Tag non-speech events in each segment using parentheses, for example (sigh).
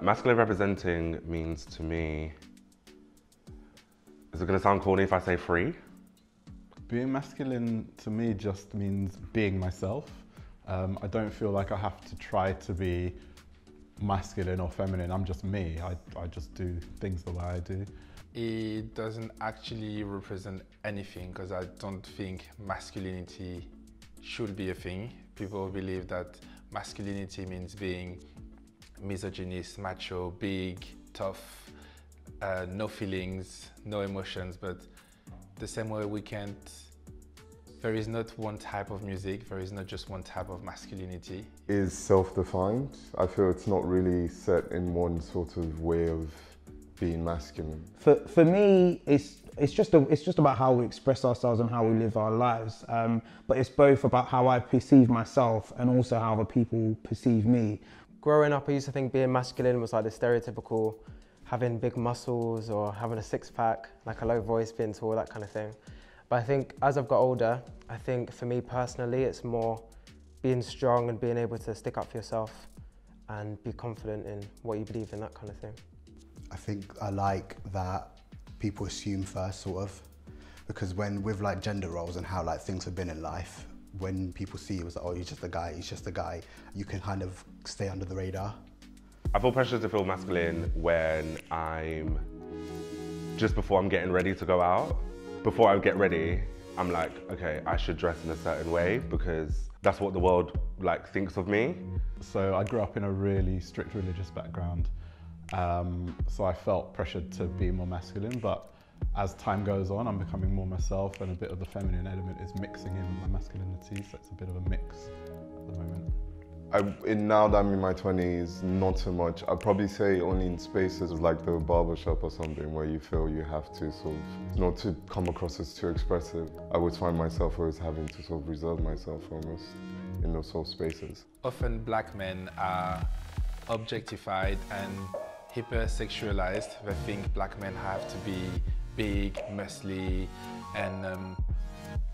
Masculine representing means to me, is it gonna sound corny if I say free? Being masculine to me just means being myself. Um, I don't feel like I have to try to be masculine or feminine. I'm just me. I, I just do things the way I do. It doesn't actually represent anything because I don't think masculinity should be a thing. People believe that masculinity means being misogynist, macho, big, tough, uh, no feelings, no emotions, but the same way we can't there is not one type of music, there is not just one type of masculinity. Is self-defined. I feel it's not really set in one sort of way of being masculine. For, for me, it's, it's, just a, it's just about how we express ourselves and how we live our lives. Um, but it's both about how I perceive myself and also how other people perceive me. Growing up, I used to think being masculine was like the stereotypical having big muscles or having a six pack, like a low voice, being tall, that kind of thing. But I think as I've got older, I think for me personally, it's more being strong and being able to stick up for yourself and be confident in what you believe in, that kind of thing. I think I like that people assume first, sort of, because when with like gender roles and how like things have been in life, when people see you as like, oh, he's just a guy, he's just a guy, you can kind of stay under the radar. I feel pressure to feel masculine when I'm just before I'm getting ready to go out before I get ready, I'm like, okay, I should dress in a certain way because that's what the world like thinks of me. So I grew up in a really strict religious background. Um, so I felt pressured to be more masculine, but as time goes on, I'm becoming more myself and a bit of the feminine element is mixing in my masculinity, so it's a bit of a mix at the moment. I, in, now that I'm in my 20s, not so much. I'd probably say only in spaces like the barbershop or something where you feel you have to sort of, not to come across as too expressive. I would find myself always having to sort of reserve myself almost in those sort of spaces. Often black men are objectified and hypersexualized. They think black men have to be big, muscly, and um,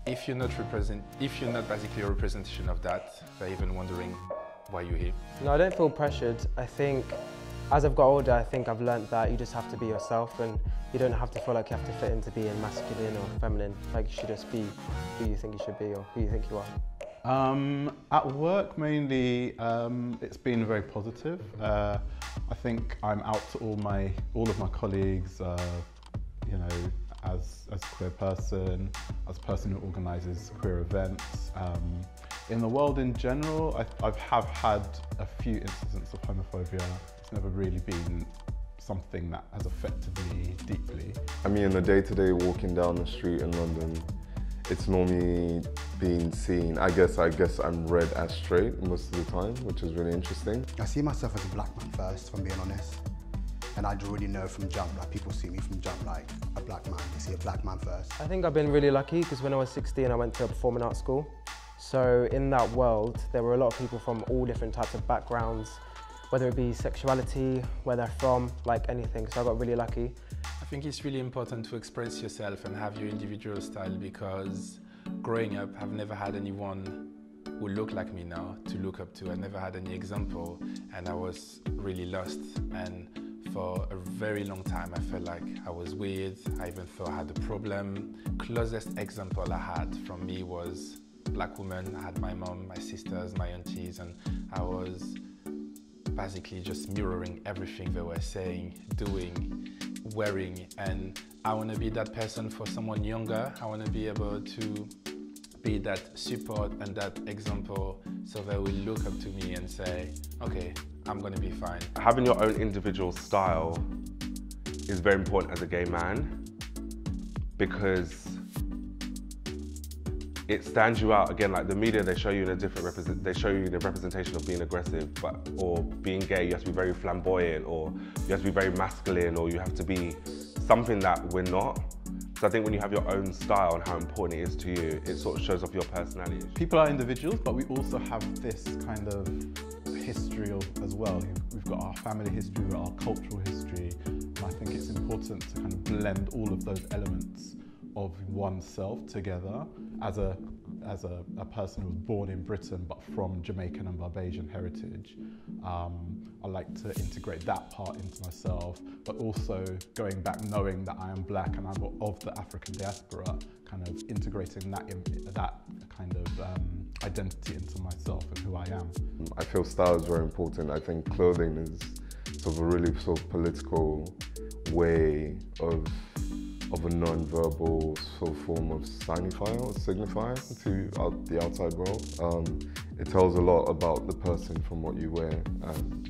if you're not represent, if you're not basically a representation of that, they're even wondering why you're here? No, I don't feel pressured. I think as I've got older, I think I've learnt that you just have to be yourself and you don't have to feel like you have to fit into being masculine or feminine. Like you should just be who you think you should be or who you think you are. Um, at work mainly, um, it's been very positive. Uh, I think I'm out to all my all of my colleagues, uh, you know, as as a queer person, as a person who organises queer events. Um, in the world in general, I, I have had a few incidents of homophobia. It's never really been something that has affected me deeply. I mean, in the day-to-day -day walking down the street in London, it's normally being seen, I guess I guess I'm read as straight most of the time, which is really interesting. I see myself as a black man first, if I'm being honest. And I'd already know from jump, like people see me from jump like a black man, they see a black man first. I think I've been really lucky because when I was 16 I went to a performing arts school so in that world, there were a lot of people from all different types of backgrounds, whether it be sexuality, where they're from, like anything. So I got really lucky. I think it's really important to express yourself and have your individual style because growing up, I've never had anyone who looked like me now to look up to. I never had any example and I was really lost. And for a very long time, I felt like I was weird. I even thought I had a problem. Closest example I had from me was black woman. I had my mom, my sisters, my aunties, and I was basically just mirroring everything they were saying, doing, wearing. And I want to be that person for someone younger. I want to be able to be that support and that example so they will look up to me and say, okay, I'm to be fine. Having your own individual style is very important as a gay man because it stands you out again like the media they show you in a different represent they show you the representation of being aggressive but or being gay you have to be very flamboyant or you have to be very masculine or you have to be something that we're not so I think when you have your own style and how important it is to you it sort of shows off your personality. People are individuals but we also have this kind of history as well. We've got our family history we've got our cultural history and I think it's important to kind of blend all of those elements of oneself together as a as a, a person who was born in Britain but from Jamaican and Barbadian heritage, um, I like to integrate that part into myself, but also going back knowing that I am black and I'm of the African diaspora, kind of integrating that, in, that kind of um, identity into myself and who I am. I feel style is very important. I think clothing is sort of a really sort of political way of of a non-verbal sort of form of signifier signifier to out, the outside world. Um, it tells a lot about the person from what you wear and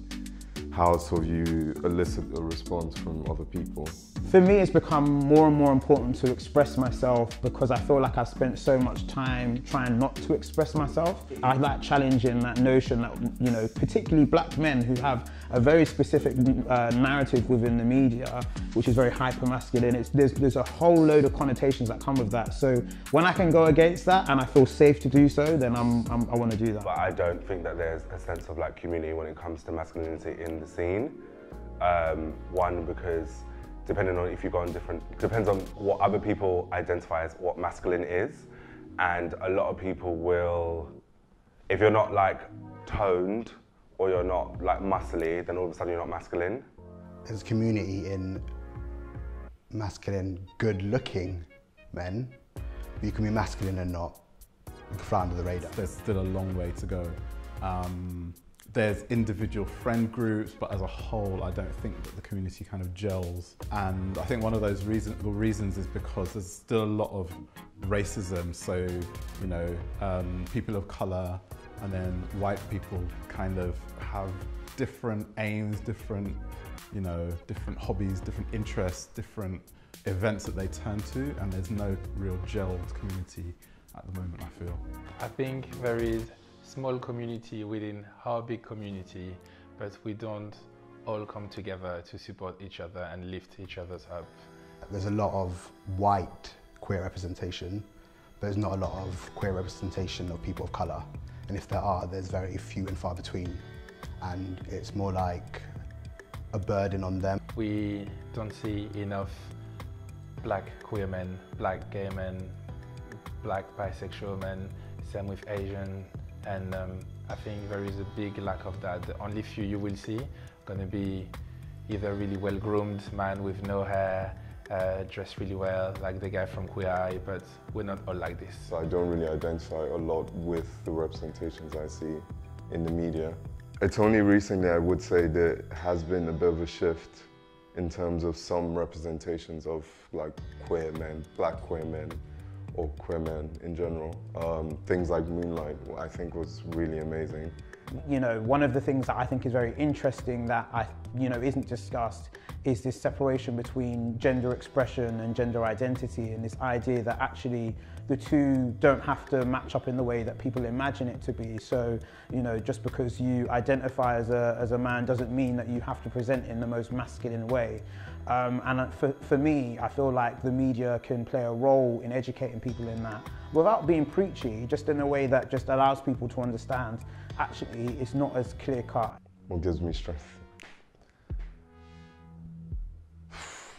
how sort of you elicit a response from other people. For me, it's become more and more important to express myself because I feel like I've spent so much time trying not to express myself. I like challenging that notion that, you know, particularly black men who have a very specific uh, narrative within the media, which is very hyper masculine. It's, there's, there's a whole load of connotations that come with that. So when I can go against that and I feel safe to do so, then I'm, I'm I want to do that. But I don't think that there's a sense of like community when it comes to masculinity in the scene. Um, one, because depending on if you go on different, depends on what other people identify as what masculine is. And a lot of people will, if you're not like toned or you're not like muscly, then all of a sudden you're not masculine. There's community in masculine, good-looking men. You can be masculine and not. You can fly under the radar. There's still a long way to go. Um, there's individual friend groups, but as a whole, I don't think that the community kind of gels. And I think one of those reason, the reasons is because there's still a lot of racism. So, you know, um, people of color and then white people kind of have different aims, different, you know, different hobbies, different interests, different events that they turn to, and there's no real gelled community at the moment, I feel. I think there is small community within our big community, but we don't all come together to support each other and lift each other up. There's a lot of white queer representation, but there's not a lot of queer representation of people of colour. And if there are, there's very few and far between. And it's more like a burden on them. We don't see enough black queer men, black gay men, black bisexual men, same with Asian. And um, I think there is a big lack of that. The only few you will see gonna be either really well-groomed man with no hair, uh, dressed really well, like the guy from Queer Eye, but we're not all like this. I don't really identify a lot with the representations I see in the media. It's only recently I would say there has been a bit of a shift in terms of some representations of like queer men, black queer men, or queer men in general. Um, things like Moonlight, I think was really amazing. You know, one of the things that I think is very interesting that I, you know, isn't discussed is this separation between gender expression and gender identity and this idea that actually the two don't have to match up in the way that people imagine it to be. So, you know, just because you identify as a, as a man doesn't mean that you have to present in the most masculine way. Um, and for, for me, I feel like the media can play a role in educating people in that without being preachy, just in a way that just allows people to understand actually it's not as clear cut. What gives me strength?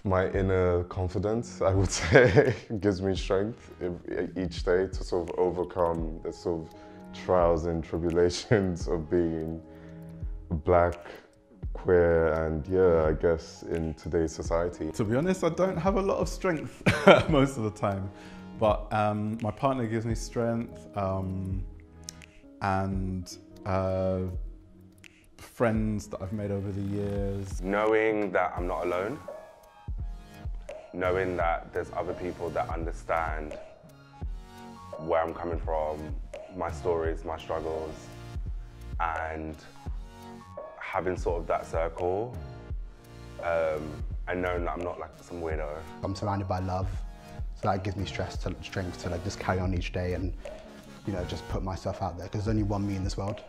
My inner confidence, I would (laughs) say, gives me strength each day to sort of overcome the sort of trials and tribulations of being black, queer and yeah, I guess in today's society. To be honest, I don't have a lot of strength (laughs) most of the time, but um, my partner gives me strength um, and uh, friends that I've made over the years. Knowing that I'm not alone, knowing that there's other people that understand where I'm coming from, my stories, my struggles, and having sort of that circle um, and knowing that I'm not like some weirdo. I'm surrounded by love, so that gives me stress to, strength to like just carry on each day and you know just put myself out there because there's only one me in this world,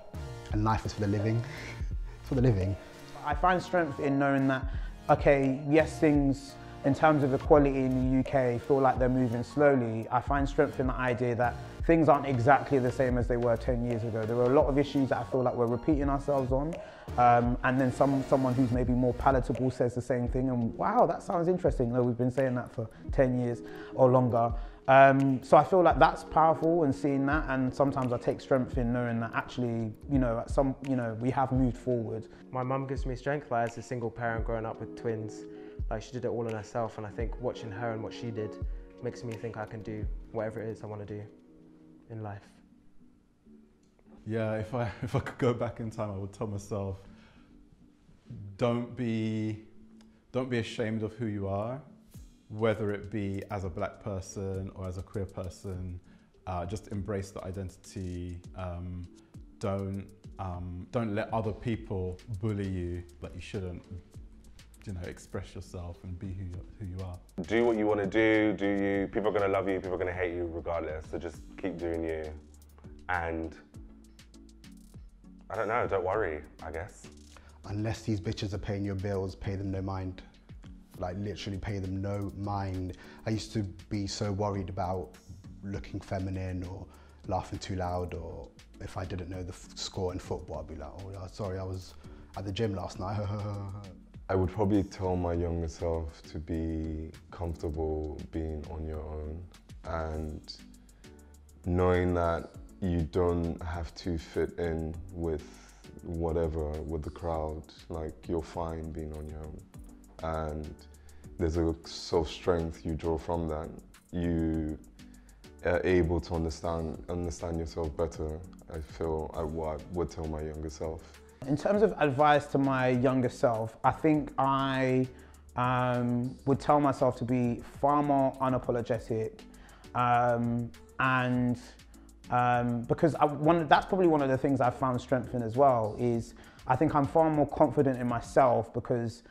and life is for the living. (laughs) for the living. I find strength in knowing that okay, yes, things in terms of equality in the UK feel like they're moving slowly. I find strength in the idea that things aren't exactly the same as they were 10 years ago. There are a lot of issues that I feel like we're repeating ourselves on. Um, and then some, someone who's maybe more palatable says the same thing and wow, that sounds interesting. No, we've been saying that for 10 years or longer. Um, so I feel like that's powerful and seeing that, and sometimes I take strength in knowing that actually, you know, at some, you know, we have moved forward. My mum gives me strength, like as a single parent growing up with twins, like she did it all on herself, and I think watching her and what she did makes me think I can do whatever it is I want to do in life. Yeah, if I (laughs) if I could go back in time, I would tell myself, don't be, don't be ashamed of who you are whether it be as a black person or as a queer person, uh, just embrace the identity. Um, don't um, don't let other people bully you, but you shouldn't. You know, express yourself and be who you, who you are. Do what you want to do. Do you? People are gonna love you. People are gonna hate you regardless. So just keep doing you, and I don't know. Don't worry. I guess. Unless these bitches are paying your bills, pay them no mind like literally pay them no mind. I used to be so worried about looking feminine or laughing too loud or if I didn't know the score in football, I'd be like, oh, sorry, I was at the gym last night. (laughs) I would probably tell my younger self to be comfortable being on your own and knowing that you don't have to fit in with whatever, with the crowd. Like, you're fine being on your own and there's a self strength you draw from that. You are able to understand understand yourself better. I feel I, I would tell my younger self. In terms of advice to my younger self, I think I um, would tell myself to be far more unapologetic um, and um, because I, one, that's probably one of the things I've found strength in as well is I think I'm far more confident in myself because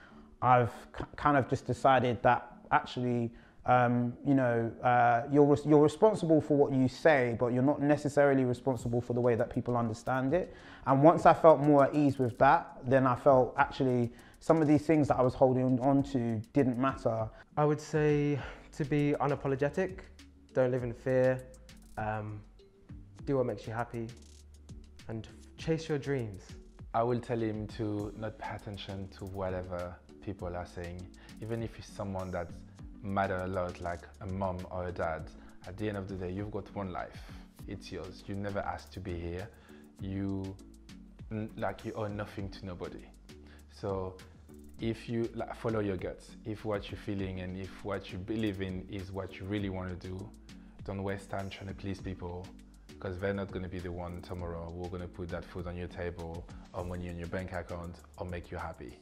I've kind of just decided that actually, um, you know, uh, you're, you're responsible for what you say, but you're not necessarily responsible for the way that people understand it. And once I felt more at ease with that, then I felt actually some of these things that I was holding on to didn't matter. I would say to be unapologetic, don't live in fear, um, do what makes you happy, and chase your dreams. I will tell him to not pay attention to whatever people are saying, even if it's someone that matter a lot, like a mom or a dad, at the end of the day, you've got one life. It's yours. You never asked to be here. You, like, you owe nothing to nobody. So if you like, follow your guts, if what you're feeling and if what you believe in is what you really want to do, don't waste time trying to please people because they're not going to be the one tomorrow who are going to put that food on your table or money in your bank account or make you happy.